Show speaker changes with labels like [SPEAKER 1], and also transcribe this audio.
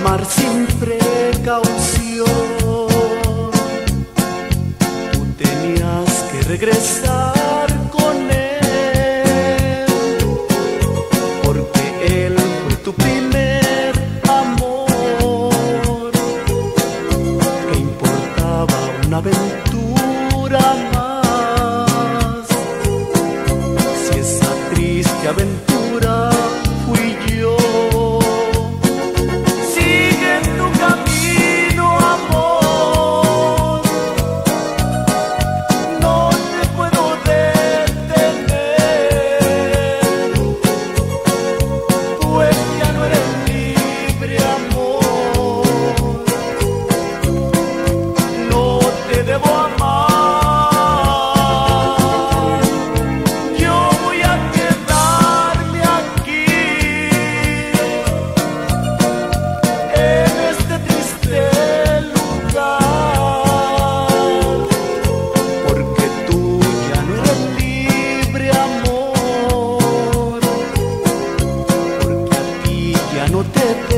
[SPEAKER 1] amar sin precaución. Tú tenías que regresar con él, porque él fue tu primer amor. ¿Qué importaba una aventura más? Si esa triste aventura no te